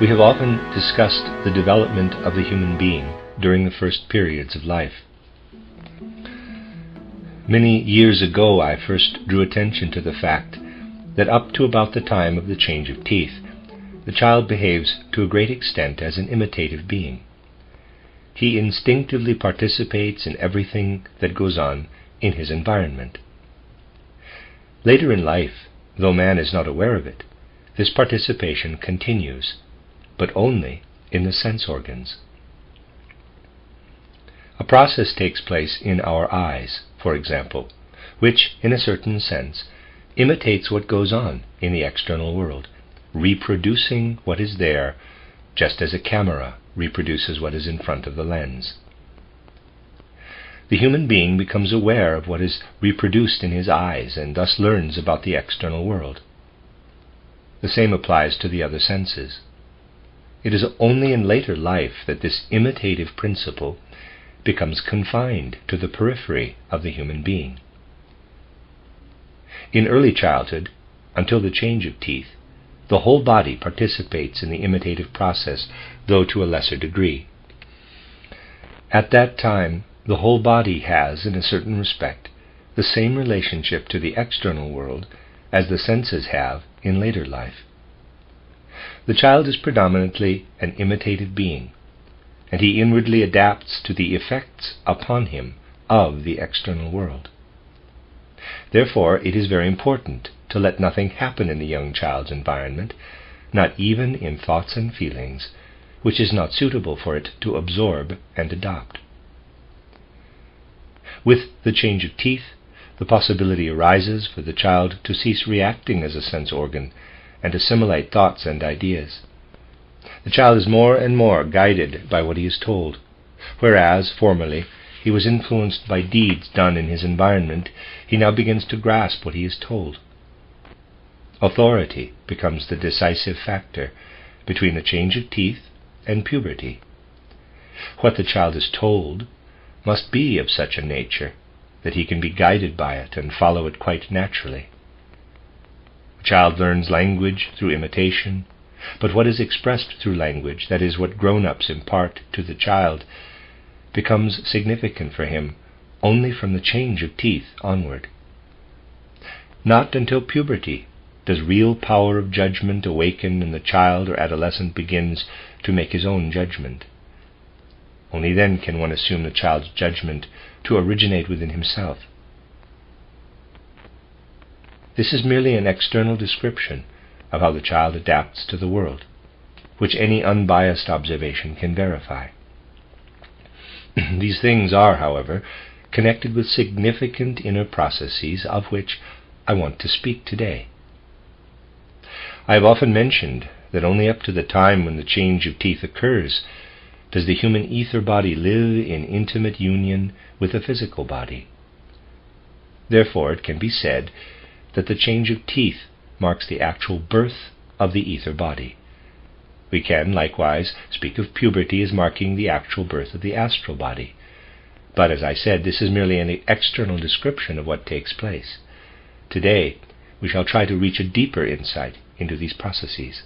We have often discussed the development of the human being during the first periods of life. Many years ago, I first drew attention to the fact that up to about the time of the change of teeth, the child behaves to a great extent as an imitative being. He instinctively participates in everything that goes on in his environment. Later in life, though man is not aware of it, this participation continues, but only in the sense organs. A process takes place in our eyes, for example, which, in a certain sense, imitates what goes on in the external world, reproducing what is there, just as a camera reproduces what is in front of the lens. The human being becomes aware of what is reproduced in his eyes and thus learns about the external world. The same applies to the other senses. It is only in later life that this imitative principle becomes confined to the periphery of the human being. In early childhood, until the change of teeth, the whole body participates in the imitative process, though to a lesser degree. At that time, the whole body has, in a certain respect, the same relationship to the external world as the senses have in later life. The child is predominantly an imitative being, and he inwardly adapts to the effects upon him of the external world. Therefore, it is very important to let nothing happen in the young child's environment, not even in thoughts and feelings, which is not suitable for it to absorb and adopt. With the change of teeth, the possibility arises for the child to cease reacting as a sense organ and assimilate thoughts and ideas. The child is more and more guided by what he is told, whereas formerly he was influenced by deeds done in his environment, he now begins to grasp what he is told. Authority becomes the decisive factor between the change of teeth and puberty. What the child is told must be of such a nature that he can be guided by it and follow it quite naturally. A child learns language through imitation, but what is expressed through language, that is, what grown ups impart to the child, becomes significant for him only from the change of teeth onward. Not until puberty does real power of judgment awaken and the child or adolescent begins to make his own judgment. Only then can one assume the child's judgment to originate within himself. This is merely an external description of how the child adapts to the world, which any unbiased observation can verify. These things are, however, connected with significant inner processes of which I want to speak today. I have often mentioned that only up to the time when the change of teeth occurs does the human ether body live in intimate union with the physical body. Therefore, it can be said that the change of teeth marks the actual birth of the ether body. We can, likewise, speak of puberty as marking the actual birth of the astral body. But, as I said, this is merely an external description of what takes place. Today, we shall try to reach a deeper insight into these processes.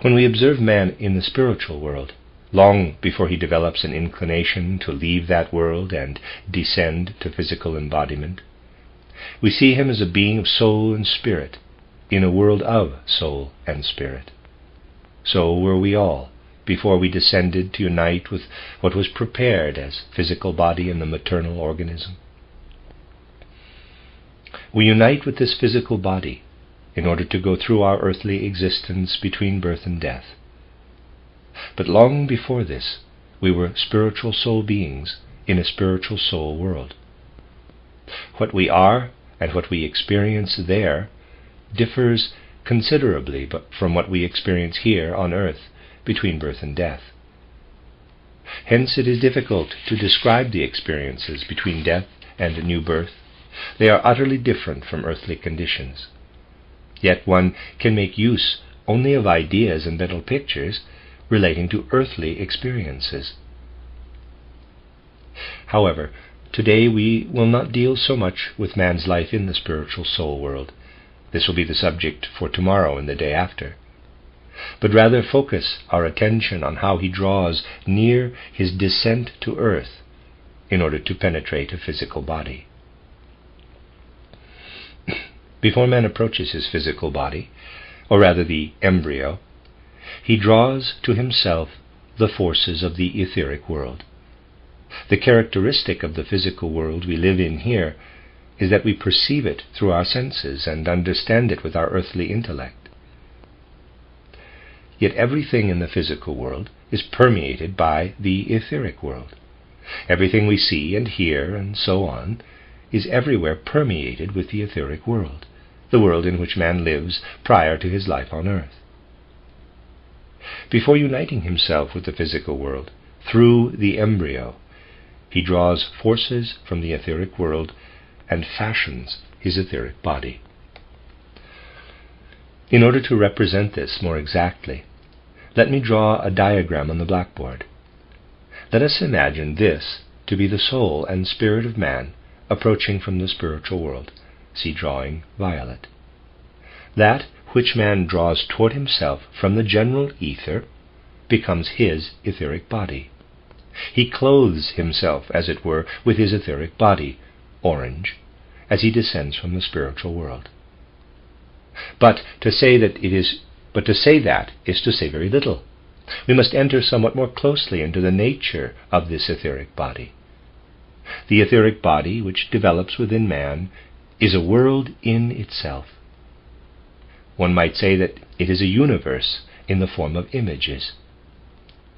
When we observe man in the spiritual world, long before he develops an inclination to leave that world and descend to physical embodiment, we see him as a being of soul and spirit in a world of soul and spirit. So were we all before we descended to unite with what was prepared as physical body in the maternal organism. We unite with this physical body in order to go through our earthly existence between birth and death. But long before this, we were spiritual soul beings in a spiritual soul world. What we are and what we experience there differs considerably from what we experience here on earth between birth and death. Hence it is difficult to describe the experiences between death and new birth. They are utterly different from earthly conditions. Yet one can make use only of ideas and mental pictures relating to earthly experiences. However, today we will not deal so much with man's life in the spiritual soul world, This will be the subject for tomorrow and the day after. But rather focus our attention on how he draws near his descent to earth in order to penetrate a physical body. Before man approaches his physical body, or rather the embryo, he draws to himself the forces of the etheric world. The characteristic of the physical world we live in here is that we perceive it through our senses and understand it with our earthly intellect. Yet everything in the physical world is permeated by the etheric world. Everything we see and hear and so on is everywhere permeated with the etheric world, the world in which man lives prior to his life on earth. Before uniting himself with the physical world, through the embryo, he draws forces from the etheric world and fashions his etheric body. In order to represent this more exactly, let me draw a diagram on the blackboard. Let us imagine this to be the soul and spirit of man approaching from the spiritual world. See drawing violet. That which man draws toward himself from the general ether becomes his etheric body. He clothes himself, as it were, with his etheric body, orange, as he descends from the spiritual world. But to say that it is but to say that is to say very little. We must enter somewhat more closely into the nature of this etheric body. The etheric body, which develops within man, is a world in itself. One might say that it is a universe in the form of images.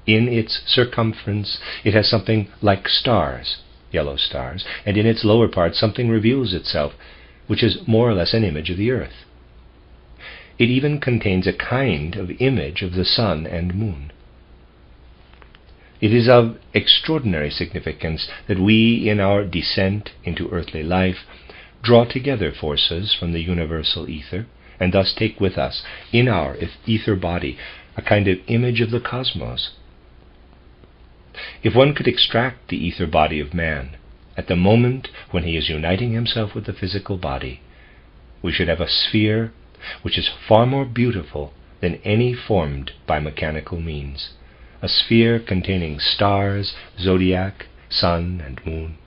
In its circumference, it has something like stars, yellow stars, and in its lower part, something reveals itself, which is more or less an image of the earth. It even contains a kind of image of the sun and moon. It is of extraordinary significance that we, in our descent into earthly life, draw together forces from the universal ether, and thus take with us, in our ether body, a kind of image of the cosmos. If one could extract the ether body of man at the moment when he is uniting himself with the physical body, we should have a sphere which is far more beautiful than any formed by mechanical means, a sphere containing stars, zodiac, sun, and moon.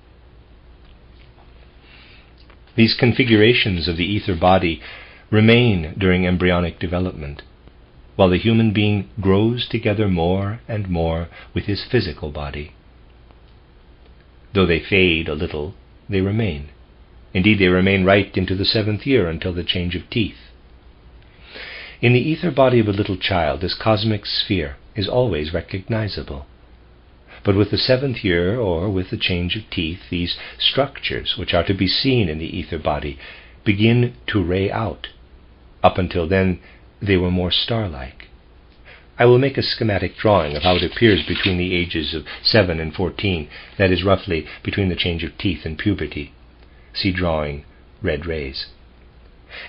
These configurations of the ether body remain during embryonic development, while the human being grows together more and more with his physical body. Though they fade a little, they remain. Indeed, they remain right into the seventh year until the change of teeth. In the ether body of a little child, this cosmic sphere is always recognizable. But with the seventh year, or with the change of teeth, these structures, which are to be seen in the ether body, begin to ray out. Up until then, they were more star-like. I will make a schematic drawing of how it appears between the ages of 7 and 14, that is, roughly between the change of teeth and puberty. See drawing, red rays.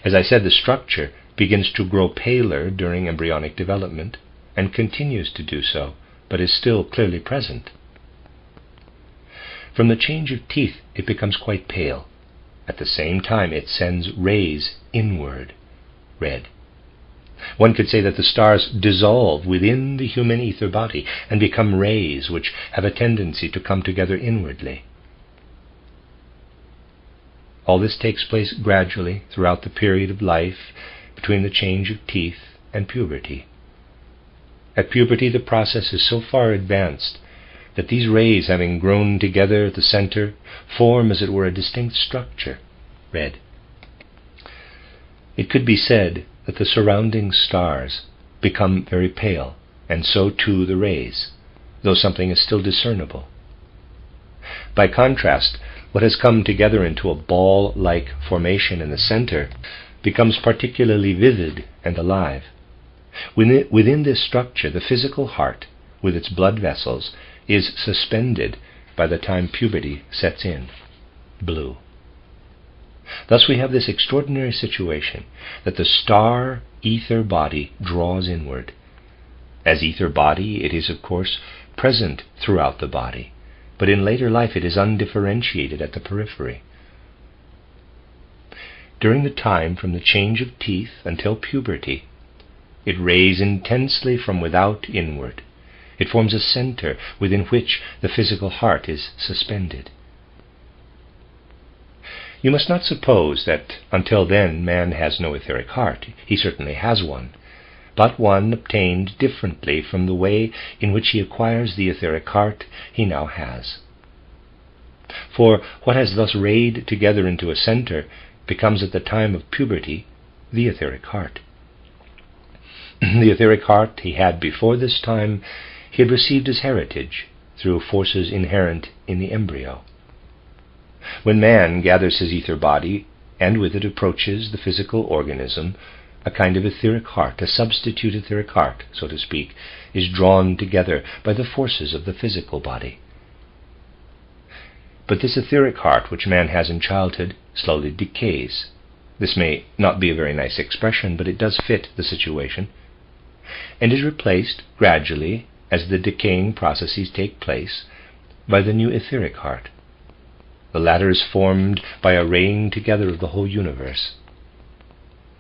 As I said, the structure begins to grow paler during embryonic development and continues to do so, but is still clearly present. From the change of teeth, it becomes quite pale. At the same time, it sends rays inward, red. One could say that the stars dissolve within the human ether body and become rays which have a tendency to come together inwardly. All this takes place gradually throughout the period of life between the change of teeth and puberty. At puberty, the process is so far advanced that these rays, having grown together at the center, form, as it were, a distinct structure, red. It could be said that the surrounding stars become very pale, and so too the rays, though something is still discernible. By contrast, what has come together into a ball like formation in the center becomes particularly vivid and alive. Within this structure, the physical heart, with its blood vessels, is suspended by the time puberty sets in. Blue. Thus we have this extraordinary situation that the star ether body draws inward. As ether body, it is, of course, present throughout the body, but in later life it is undifferentiated at the periphery. during the time from the change of teeth until puberty, it rays intensely from without inward. It forms a center within which the physical heart is suspended. You must not suppose that until then man has no etheric heart. He certainly has one, but one obtained differently from the way in which he acquires the etheric heart he now has. For what has thus rayed together into a center becomes at the time of puberty the etheric heart. the etheric heart he had before this time he had received as heritage through forces inherent in the embryo. When man gathers his ether body and with it approaches the physical organism, a kind of etheric heart, a substitute etheric heart, so to speak, is drawn together by the forces of the physical body. But this etheric heart which man has in childhood slowly decays. This may not be a very nice expression, but it does fit the situation, and is replaced gradually as the decaying processes take place by the new etheric heart. The latter is formed by a raying together of the whole universe.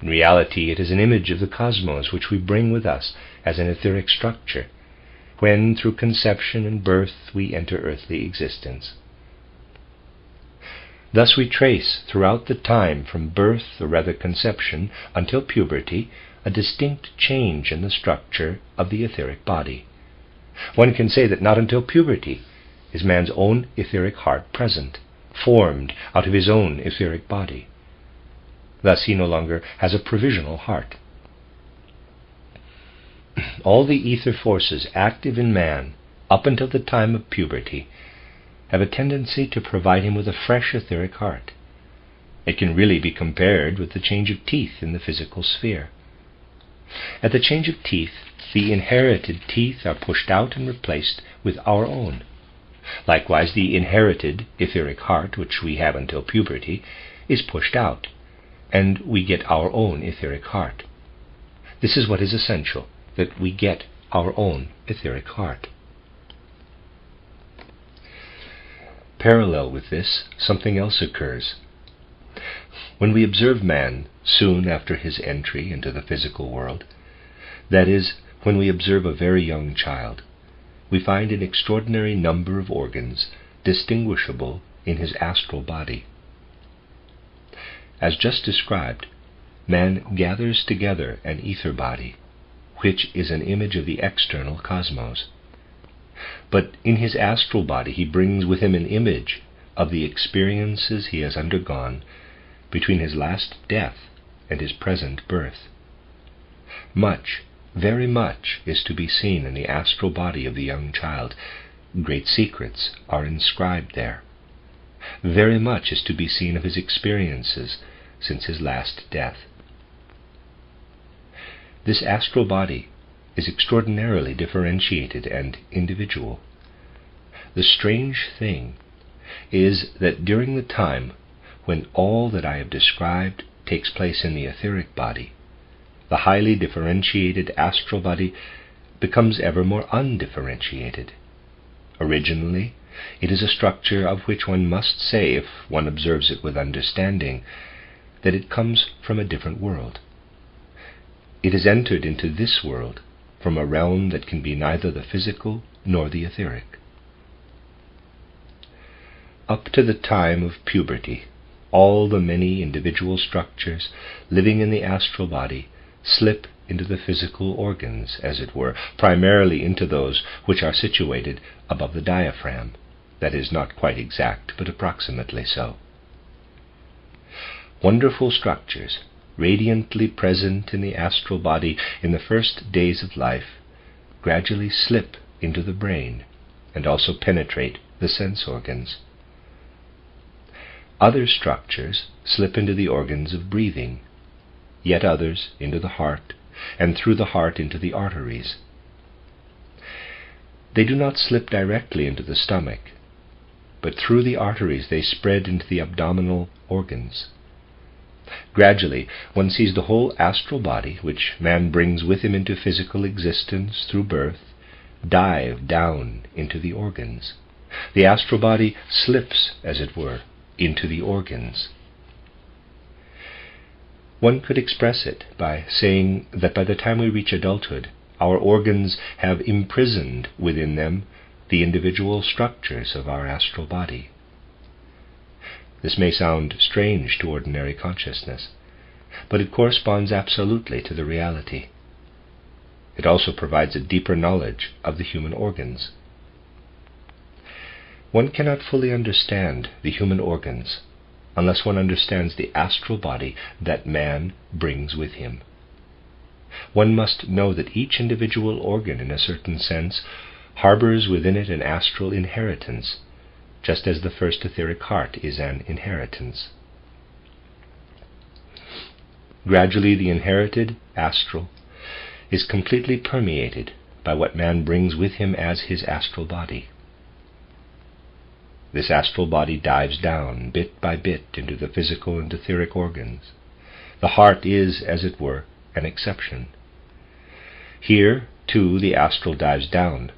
In reality, it is an image of the cosmos which we bring with us as an etheric structure, when through conception and birth we enter earthly existence. Thus we trace throughout the time from birth, or rather conception, until puberty, a distinct change in the structure of the etheric body. One can say that not until puberty is man's own etheric heart present formed out of his own etheric body. Thus he no longer has a provisional heart. All the ether forces active in man up until the time of puberty have a tendency to provide him with a fresh etheric heart. It can really be compared with the change of teeth in the physical sphere. At the change of teeth, the inherited teeth are pushed out and replaced with our own. Likewise, the inherited etheric heart, which we have until puberty, is pushed out, and we get our own etheric heart. This is what is essential, that we get our own etheric heart. Parallel with this, something else occurs. When we observe man soon after his entry into the physical world, that is, when we observe a very young child, we find an extraordinary number of organs distinguishable in his astral body. As just described, man gathers together an ether body, which is an image of the external cosmos. But in his astral body he brings with him an image of the experiences he has undergone between his last death and his present birth. Much very much is to be seen in the astral body of the young child. Great secrets are inscribed there. Very much is to be seen of his experiences since his last death. This astral body is extraordinarily differentiated and individual. The strange thing is that during the time when all that I have described takes place in the etheric body, the highly differentiated astral body becomes ever more undifferentiated. Originally, it is a structure of which one must say, if one observes it with understanding, that it comes from a different world. It has entered into this world from a realm that can be neither the physical nor the etheric. Up to the time of puberty, all the many individual structures living in the astral body slip into the physical organs, as it were, primarily into those which are situated above the diaphragm. That is not quite exact, but approximately so. Wonderful structures, radiantly present in the astral body in the first days of life, gradually slip into the brain and also penetrate the sense organs. Other structures slip into the organs of breathing yet others into the heart, and through the heart into the arteries. They do not slip directly into the stomach, but through the arteries they spread into the abdominal organs. Gradually, one sees the whole astral body, which man brings with him into physical existence through birth, dive down into the organs. The astral body slips, as it were, into the organs. One could express it by saying that by the time we reach adulthood, our organs have imprisoned within them the individual structures of our astral body. This may sound strange to ordinary consciousness, but it corresponds absolutely to the reality. It also provides a deeper knowledge of the human organs. One cannot fully understand the human organs unless one understands the astral body that man brings with him. One must know that each individual organ, in a certain sense, harbors within it an astral inheritance, just as the first etheric heart is an inheritance. Gradually, the inherited astral is completely permeated by what man brings with him as his astral body. This astral body dives down bit by bit into the physical and etheric organs. The heart is, as it were, an exception. Here, too, the astral dives down,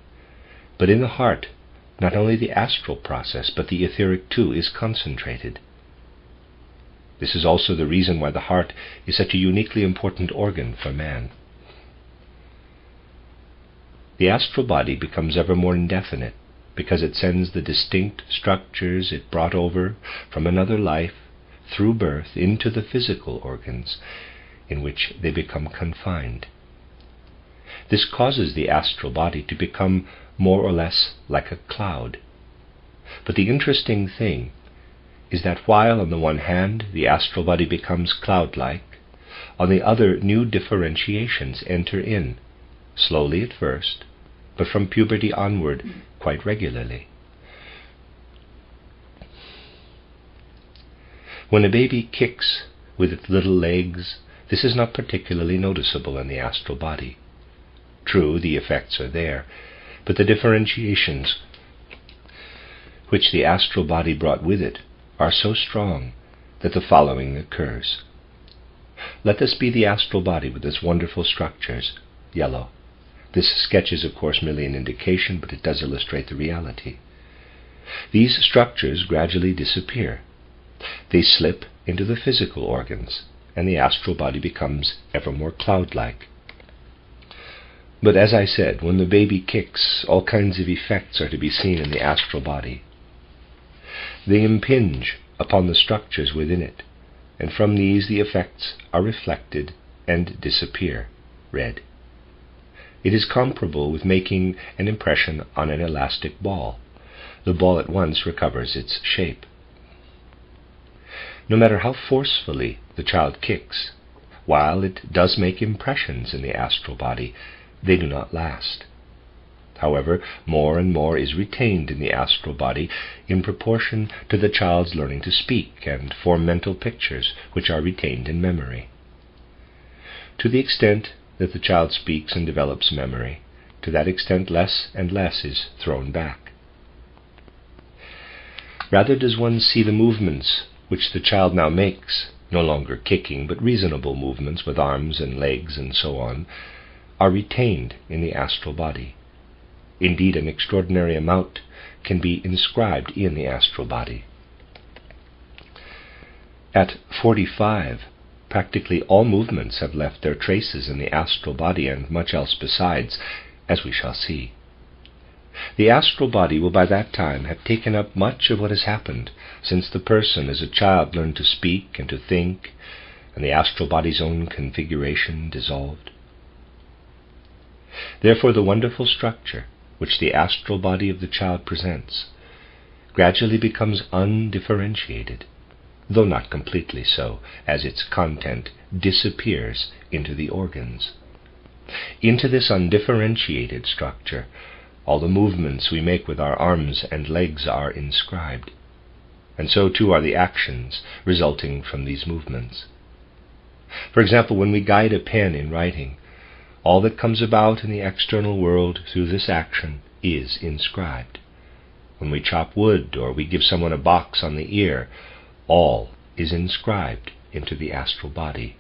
but in the heart, not only the astral process, but the etheric too, is concentrated. This is also the reason why the heart is such a uniquely important organ for man. The astral body becomes ever more indefinite because it sends the distinct structures it brought over from another life through birth into the physical organs in which they become confined. This causes the astral body to become more or less like a cloud. But the interesting thing is that while on the one hand the astral body becomes cloud-like, on the other new differentiations enter in, slowly at first, but from puberty onward quite regularly. When a baby kicks with its little legs, this is not particularly noticeable in the astral body. True, the effects are there, but the differentiations which the astral body brought with it are so strong that the following occurs. Let this be the astral body with its wonderful structures, yellow. This sketch is, of course, merely an indication, but it does illustrate the reality. These structures gradually disappear. They slip into the physical organs, and the astral body becomes ever more cloud-like. But as I said, when the baby kicks, all kinds of effects are to be seen in the astral body. They impinge upon the structures within it, and from these the effects are reflected and disappear, red. It is comparable with making an impression on an elastic ball. The ball at once recovers its shape. No matter how forcefully the child kicks, while it does make impressions in the astral body, they do not last. However, more and more is retained in the astral body in proportion to the child's learning to speak and form mental pictures which are retained in memory. To the extent that the child speaks and develops memory, to that extent less and less is thrown back. Rather does one see the movements which the child now makes, no longer kicking, but reasonable movements with arms and legs and so on, are retained in the astral body. Indeed, an extraordinary amount can be inscribed in the astral body. At 45, practically all movements have left their traces in the astral body and much else besides, as we shall see. The astral body will by that time have taken up much of what has happened since the person as a child learned to speak and to think, and the astral body's own configuration dissolved. Therefore, the wonderful structure which the astral body of the child presents gradually becomes undifferentiated, though not completely so, as its content disappears into the organs. Into this undifferentiated structure, all the movements we make with our arms and legs are inscribed, and so too are the actions resulting from these movements. For example, when we guide a pen in writing, all that comes about in the external world through this action is inscribed. When we chop wood or we give someone a box on the ear, all is inscribed into the astral body.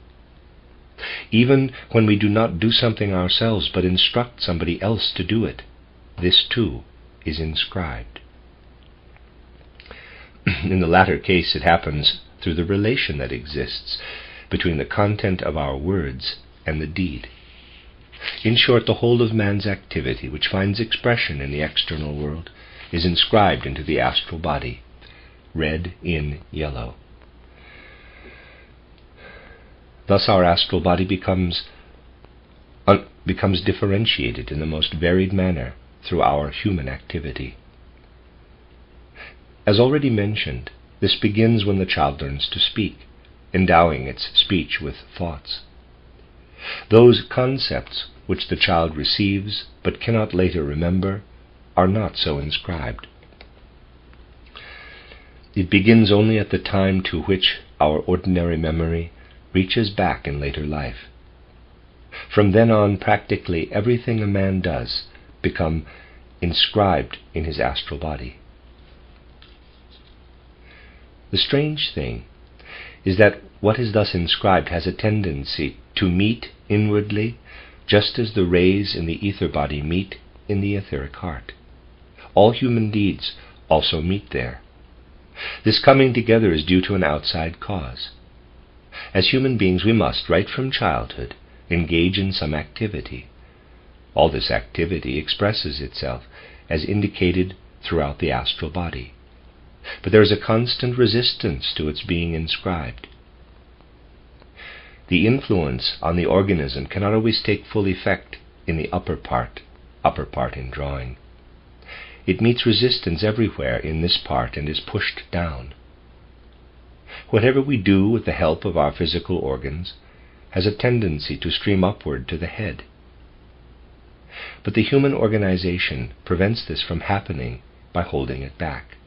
Even when we do not do something ourselves but instruct somebody else to do it, this too is inscribed. in the latter case, it happens through the relation that exists between the content of our words and the deed. In short, the whole of man's activity, which finds expression in the external world, is inscribed into the astral body, red in yellow. Thus, our astral body becomes un- becomes differentiated in the most varied manner through our human activity. As already mentioned, this begins when the child learns to speak, endowing its speech with thoughts. Those concepts which the child receives but cannot later remember are not so inscribed. It begins only at the time to which our ordinary memory reaches back in later life. From then on, practically everything a man does become inscribed in his astral body. The strange thing is that what is thus inscribed has a tendency to meet inwardly just as the rays in the ether body meet in the etheric heart. All human deeds also meet there. This coming together is due to an outside cause. As human beings, we must, right from childhood, engage in some activity. All this activity expresses itself as indicated throughout the astral body. But there is a constant resistance to its being inscribed. The influence on the organism cannot always take full effect in the upper part, upper part in drawing. It meets resistance everywhere in this part and is pushed down. Whatever we do with the help of our physical organs has a tendency to stream upward to the head. But the human organization prevents this from happening by holding it back.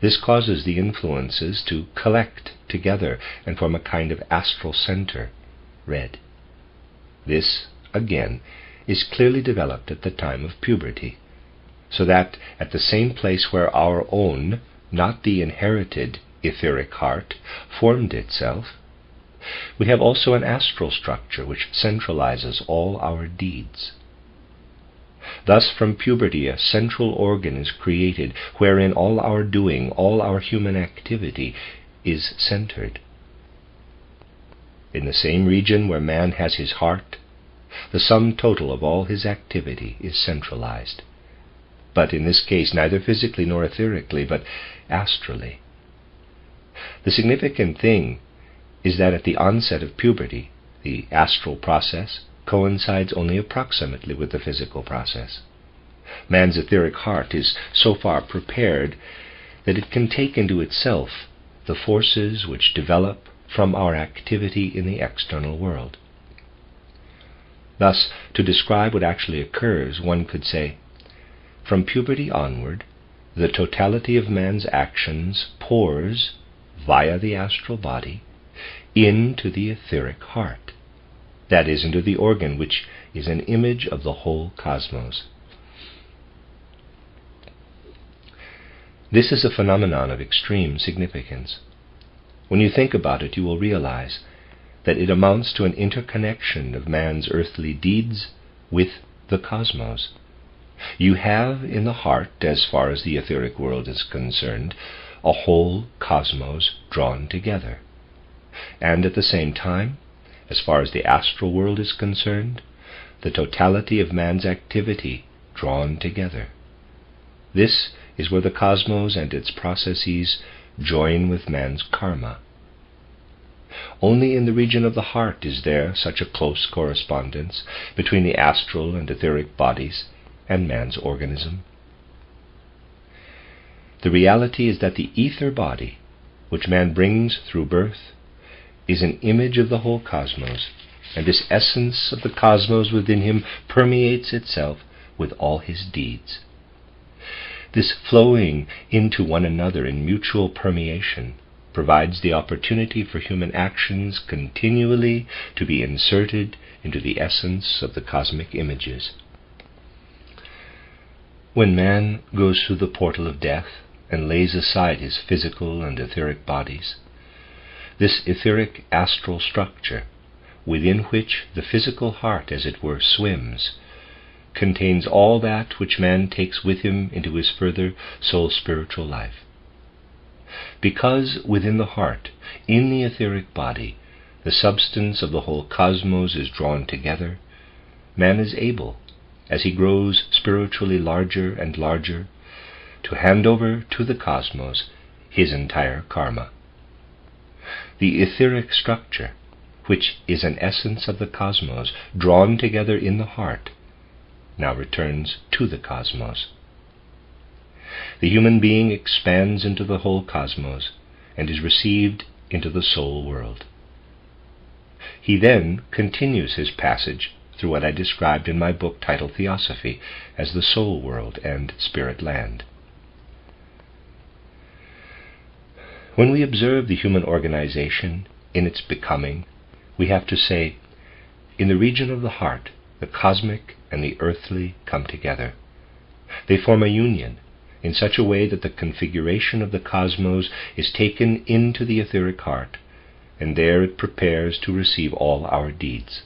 This causes the influences to collect together and form a kind of astral center, red. This, again, is clearly developed at the time of puberty, so that at the same place where our own, not the inherited, etheric heart formed itself, we have also an astral structure which centralizes all our deeds. Thus, from puberty, a central organ is created wherein all our doing, all our human activity is centered. In the same region where man has his heart, the sum total of all his activity is centralized. But in this case, neither physically nor etherically, but astrally. The significant thing is that at the onset of puberty, the astral process coincides only approximately with the physical process. Man's etheric heart is so far prepared that it can take into itself the forces which develop from our activity in the external world. Thus, to describe what actually occurs, one could say, from puberty onward, the totality of man's actions pours, via the astral body, into the etheric heart, that is, into the organ which is an image of the whole cosmos. This is a phenomenon of extreme significance. When you think about it, you will realize that it amounts to an interconnection of man's earthly deeds with the cosmos. You have in the heart, as far as the etheric world is concerned, a whole cosmos drawn together. And at the same time, as far as the astral world is concerned, the totality of man's activity drawn together. This is where the cosmos and its processes join with man's karma. Only in the region of the heart is there such a close correspondence between the astral and etheric bodies and man's organism. The reality is that the ether body, which man brings through birth, is an image of the whole cosmos, and this essence of the cosmos within him permeates itself with all his deeds. This flowing into one another in mutual permeation provides the opportunity for human actions continually to be inserted into the essence of the cosmic images. When man goes through the portal of death and lays aside his physical and etheric bodies, this etheric astral structure, within which the physical heart, as it were, swims, contains all that which man takes with him into his further soul spiritual life. Because within the heart, in the etheric body, the substance of the whole cosmos is drawn together, man is able, as he grows spiritually larger and larger, to hand over to the cosmos his entire karma. The etheric structure, which is an essence of the cosmos drawn together in the heart, now returns to the cosmos. The human being expands into the whole cosmos and is received into the soul world. He then continues his passage through what I described in my book titled Theosophy as the soul world and spirit land. When we observe the human organization in its becoming, we have to say, in the region of the heart, the cosmic and the earthly come together. They form a union in such a way that the configuration of the cosmos is taken into the etheric heart, and there it prepares to receive all our deeds.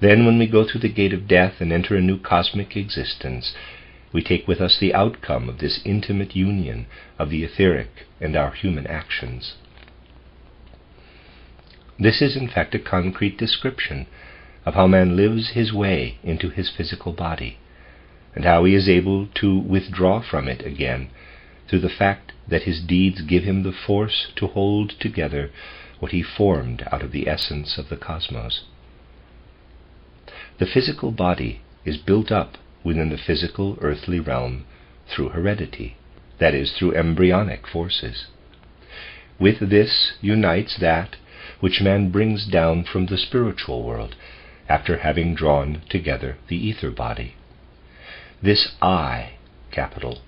Then, when we go through the gate of death and enter a new cosmic existence, we take with us the outcome of this intimate union of the etheric and our human actions. This is, in fact, a concrete description of how man lives his way into his physical body, and how he is able to withdraw from it again through the fact that his deeds give him the force to hold together what he formed out of the essence of the cosmos. The physical body is built up within the physical earthly realm through heredity, that is, through embryonic forces. With this unites that which man brings down from the spiritual world after having drawn together the ether body. This I, capital,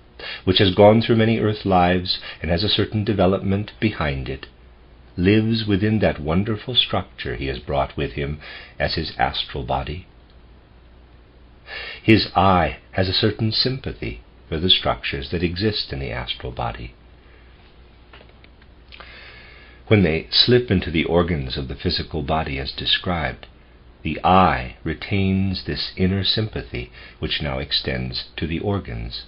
which has gone through many earth lives and has a certain development behind it, lives within that wonderful structure he has brought with him as his astral body his I has a certain sympathy for the structures that exist in the astral body. When they slip into the organs of the physical body as described, the I retains this inner sympathy which now extends to the organs.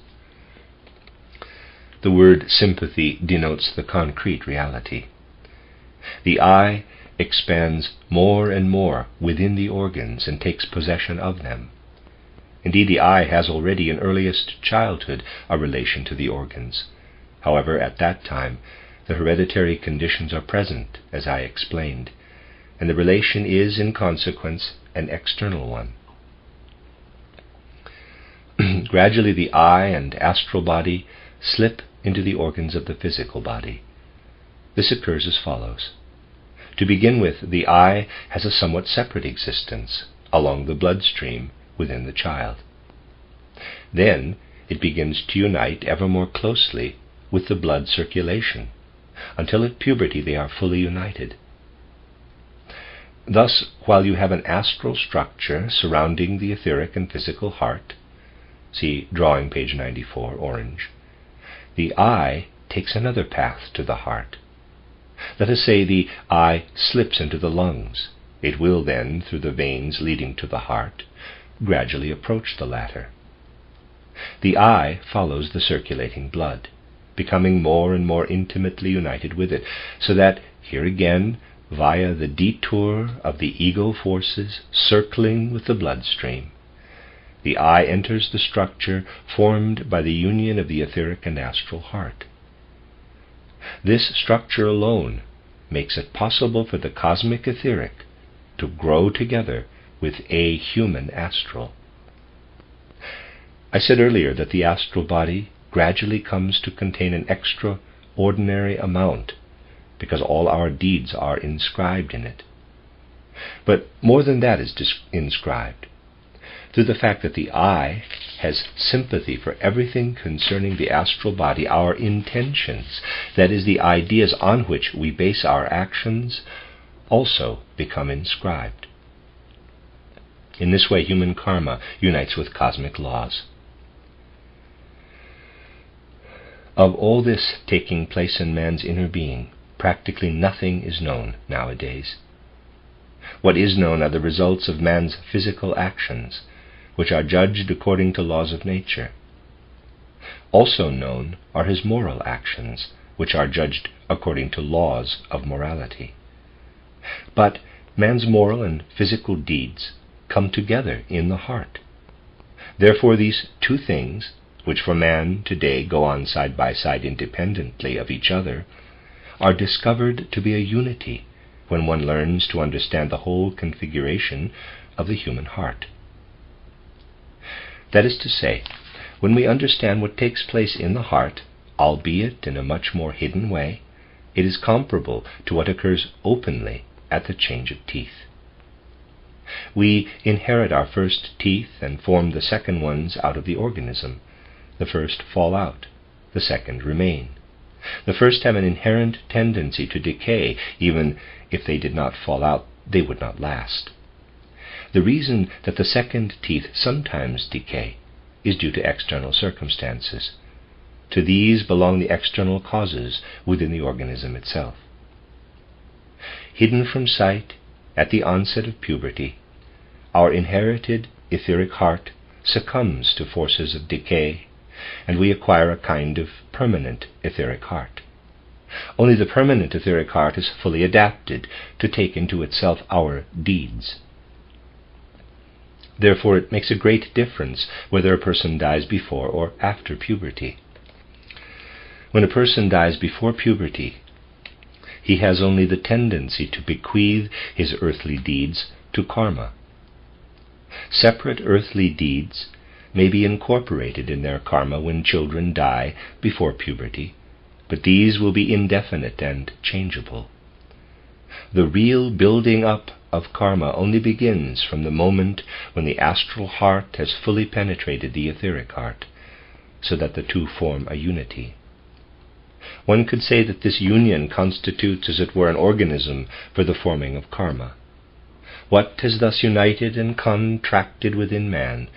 The word sympathy denotes the concrete reality. The I expands more and more within the organs and takes possession of them. Indeed, the I has already in earliest childhood a relation to the organs. However, at that time, the hereditary conditions are present, as I explained, and the relation is, in consequence, an external one. Gradually, the I and astral body slip into the organs of the physical body. This occurs as follows. To begin with, the I has a somewhat separate existence along the bloodstream within the child. Then it begins to unite ever more closely with the blood circulation, until at puberty they are fully united. Thus, while you have an astral structure surrounding the etheric and physical heart, see drawing page 94, orange, the I takes another path to the heart. Let us say the I slips into the lungs. It will then, through the veins leading to the heart, gradually approach the latter. The I follows the circulating blood, becoming more and more intimately united with it, so that here again, via the detour of the ego forces circling with the bloodstream, the I enters the structure formed by the union of the etheric and astral heart. This structure alone makes it possible for the cosmic etheric to grow together with a human astral. I said earlier that the astral body gradually comes to contain an extraordinary amount because all our deeds are inscribed in it. But more than that is inscribed. Through the fact that the I has sympathy for everything concerning the astral body, our intentions, that is, the ideas on which we base our actions, also become inscribed. In this way, human karma unites with cosmic laws. Of all this taking place in man's inner being, practically nothing is known nowadays. What is known are the results of man's physical actions, which are judged according to laws of nature. Also known are his moral actions, which are judged according to laws of morality. But man's moral and physical deeds come together in the heart. Therefore, these two things, which for man today go on side by side independently of each other, are discovered to be a unity when one learns to understand the whole configuration of the human heart. That is to say, when we understand what takes place in the heart, albeit in a much more hidden way, it is comparable to what occurs openly at the change of teeth. We inherit our first teeth and form the second ones out of the organism. The first fall out, the second remain. The first have an inherent tendency to decay, even if they did not fall out, they would not last. The reason that the second teeth sometimes decay is due to external circumstances. To these belong the external causes within the organism itself. Hidden from sight at the onset of puberty, our inherited etheric heart succumbs to forces of decay, and we acquire a kind of permanent etheric heart. Only the permanent etheric heart is fully adapted to take into itself our deeds. Therefore, it makes a great difference whether a person dies before or after puberty. When a person dies before puberty, he has only the tendency to bequeath his earthly deeds to karma. Separate earthly deeds may be incorporated in their karma when children die before puberty, but these will be indefinite and changeable. The real building up of karma only begins from the moment when the astral heart has fully penetrated the etheric heart, so that the two form a unity. One could say that this union constitutes, as it were, an organism for the forming of karma. What has thus united and contracted within man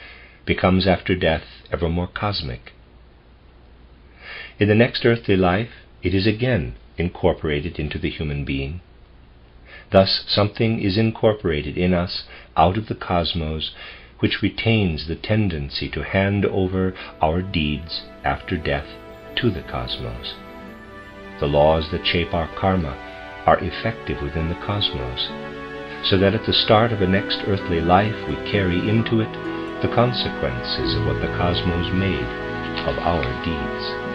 becomes after death ever more cosmic. In the next earthly life, it is again incorporated into the human being. Thus, something is incorporated in us out of the cosmos which retains the tendency to hand over our deeds after death to the cosmos. The laws that shape our karma are effective within the cosmos, so that at the start of a next earthly life we carry into it the consequences of what the cosmos made of our deeds.